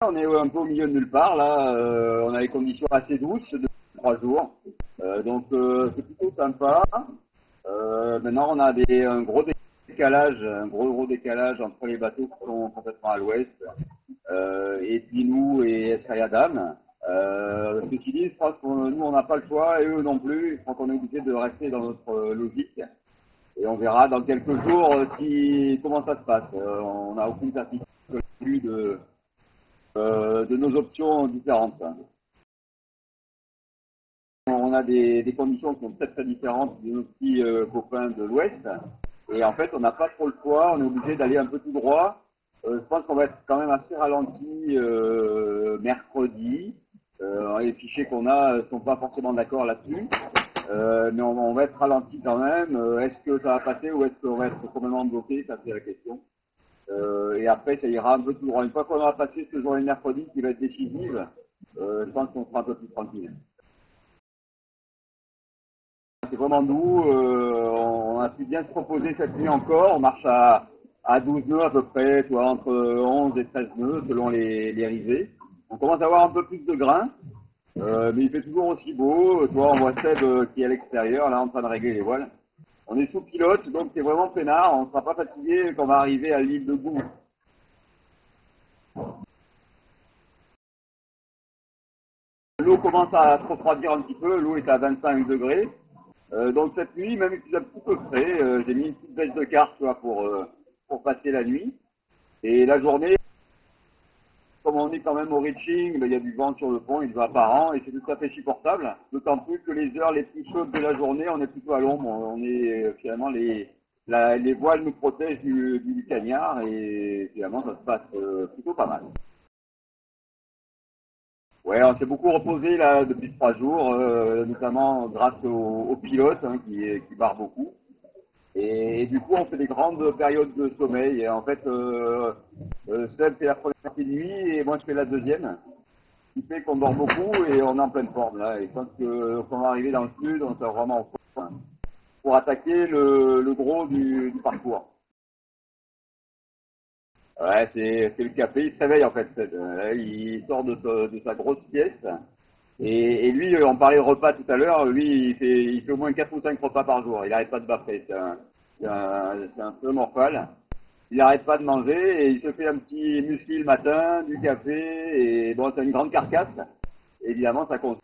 On est un peu au milieu de nulle part là. Euh, on a des conditions assez douces de trois jours, euh, donc euh, c'est plutôt sympa. maintenant, on a un gros décalage, un gros gros décalage entre les bateaux qui sont complètement à l'ouest et puis nous et Escayadam. Euh, ceci dit, je pense que nous, on n'a pas le choix et eux non plus. Je crois qu'on est obligé de rester dans notre logique. Et on verra dans quelques jours si, comment ça se passe. on n'a aucune certitude de, euh, de nos options différentes. On a des, conditions qui sont très très différentes de nos petits euh, copains de l'Ouest. Et en fait, on n'a pas trop le choix, on est obligé d'aller un peu tout droit. Euh, je pense qu'on va être quand même assez ralenti mercredi. les fichiers qu'on a ne sont pas forcément d'accord là-dessus. mais on, va être ralenti quand même. est-ce que ça va passer ou est-ce qu'on va être complètement bloqué? Ça, c'est la question. Et après, ça ira un peu tout droit. Une fois qu'on aura passé ce jour mercredi qui va être décisive, euh, je pense qu'on sera un peu plus tranquille. C'est vraiment doux. Euh, on a pu bien se reposer cette nuit encore. On marche à, à 12 nœuds à peu près, toi, entre 11 et 13 nœuds selon les, les rivets. On commence à avoir un peu plus de grains. Euh, mais il fait toujours aussi beau. Toi, on voit Seb qui est à l'extérieur, là, en train de régler les voiles. On est sous pilote, donc c'est vraiment peinard. On ne sera pas fatigué quand on va arriver à l'île de Goût. L'eau commence à se refroidir un petit peu. L'eau est à 25 degrés. Euh, donc cette nuit, même si c'est un petit peu frais, euh, j'ai mis une petite baisse de carte pour, euh, pour passer la nuit. Et la journée, comme on est quand même au reaching, ben, il y a du vent sur le pont, il va par an et c'est tout à fait supportable. D'autant plus que les heures les plus chaudes de la journée, on est plutôt à l'ombre. On est finalement les, les voiles nous protègent du, du, cagnard et finalement ça se passe plutôt pas mal. Ouais, on s'est beaucoup reposé là depuis trois jours, euh, notamment grâce au, au pilote hein, qui, qui barre beaucoup. Et, du coup, on fait des grandes périodes de sommeil. Et en fait, euh, euh, Seb fait la première partie de nuit et moi je fais la deuxième. Ce qui fait qu'on dort beaucoup et on est en pleine forme là. Et quand on va arriver dans le sud, on sera vraiment en forme pour attaquer le, le gros du, du, parcours. Ouais, c'est le café. Il se réveille en fait. Il sort de, de sa grosse sieste. Et, et, lui, on parlait repas tout à l'heure, lui, il fait, il fait au moins 4 ou 5 repas par jour. Il n'arrête pas de baffer. C'est un, un, un, peu morphal. Il n'arrête pas de manger et il se fait un petit muesli le matin, du café. Et bon, c'est une grande carcasse. évidemment, ça compte.